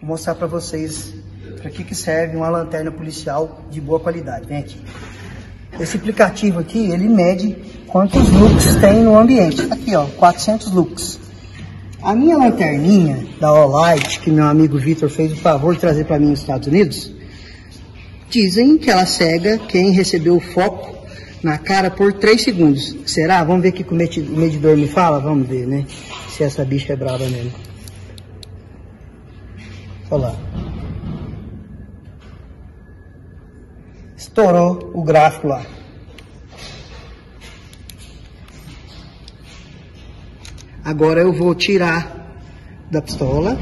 Vou mostrar para vocês para que, que serve uma lanterna policial de boa qualidade. Vem aqui. Esse aplicativo aqui, ele mede quantos lux tem no ambiente. Aqui, ó, 400 lux. A minha lanterninha da Olight, que meu amigo Vitor fez o favor de trazer para mim nos Estados Unidos, dizem que ela cega quem recebeu o foco na cara por 3 segundos. Será? Vamos ver o que o medidor me fala? Vamos ver, né? Se essa bicha é brava mesmo. Olha lá. Estourou o gráfico lá. Agora eu vou tirar da pistola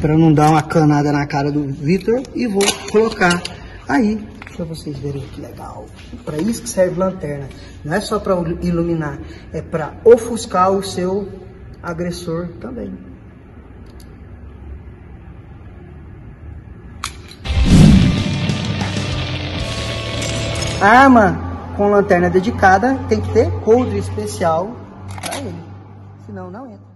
para não dar uma canada na cara do Victor e vou colocar aí para vocês verem que legal. Para isso que serve lanterna. Não é só para iluminar, é para ofuscar o seu agressor também. Arma com lanterna dedicada tem que ter coldre especial para ele. Senão não entra.